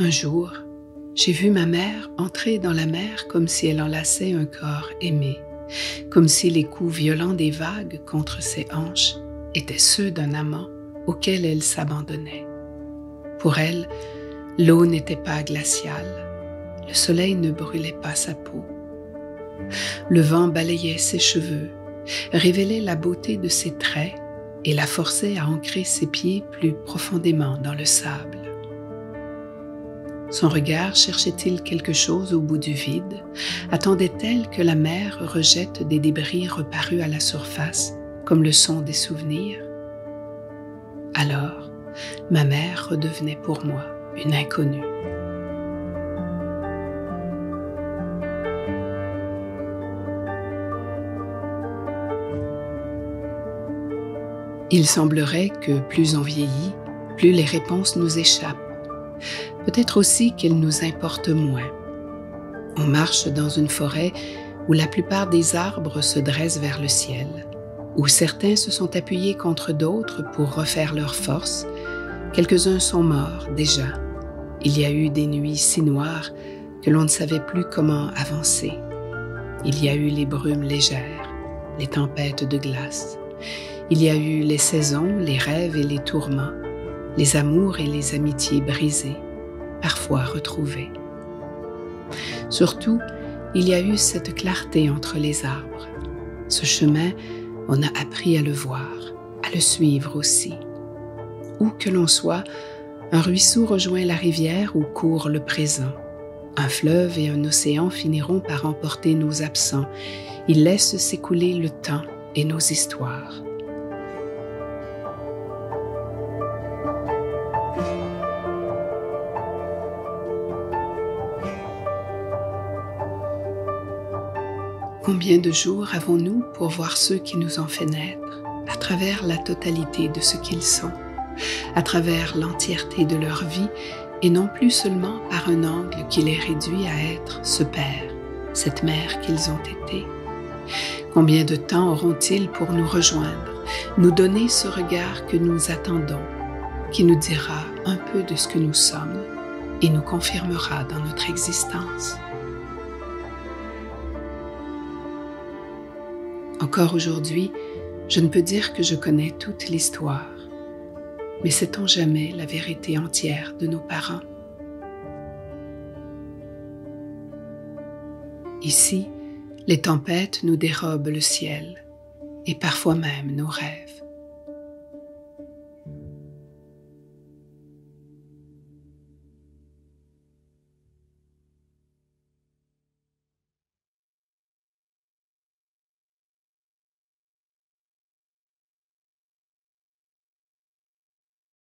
Un jour, j'ai vu ma mère entrer dans la mer comme si elle enlaçait un corps aimé, comme si les coups violents des vagues contre ses hanches étaient ceux d'un amant auquel elle s'abandonnait. Pour elle, l'eau n'était pas glaciale, le soleil ne brûlait pas sa peau. Le vent balayait ses cheveux, révélait la beauté de ses traits et la forçait à ancrer ses pieds plus profondément dans le sable. Son regard cherchait-il quelque chose au bout du vide? Attendait-elle que la mer rejette des débris reparus à la surface, comme le sont des souvenirs? Alors, ma mère redevenait pour moi une inconnue. Il semblerait que plus on vieillit, plus les réponses nous échappent. Peut-être aussi qu'elles nous importent moins. On marche dans une forêt où la plupart des arbres se dressent vers le ciel, où certains se sont appuyés contre d'autres pour refaire leur force. Quelques-uns sont morts déjà. Il y a eu des nuits si noires que l'on ne savait plus comment avancer. Il y a eu les brumes légères, les tempêtes de glace. Il y a eu les saisons, les rêves et les tourments, les amours et les amitiés brisées, parfois retrouvées. Surtout, il y a eu cette clarté entre les arbres. Ce chemin, on a appris à le voir, à le suivre aussi. Où que l'on soit, un ruisseau rejoint la rivière où court le présent. Un fleuve et un océan finiront par emporter nos absents. Ils laissent s'écouler le temps et nos histoires. Combien de jours avons-nous pour voir ceux qui nous ont fait naître à travers la totalité de ce qu'ils sont, à travers l'entièreté de leur vie et non plus seulement par un angle qui les réduit à être ce père, cette mère qu'ils ont été? Combien de temps auront-ils pour nous rejoindre, nous donner ce regard que nous attendons, qui nous dira un peu de ce que nous sommes et nous confirmera dans notre existence? Encore aujourd'hui, je ne peux dire que je connais toute l'histoire, mais sait-on jamais la vérité entière de nos parents? Ici, les tempêtes nous dérobent le ciel et parfois même nos rêves.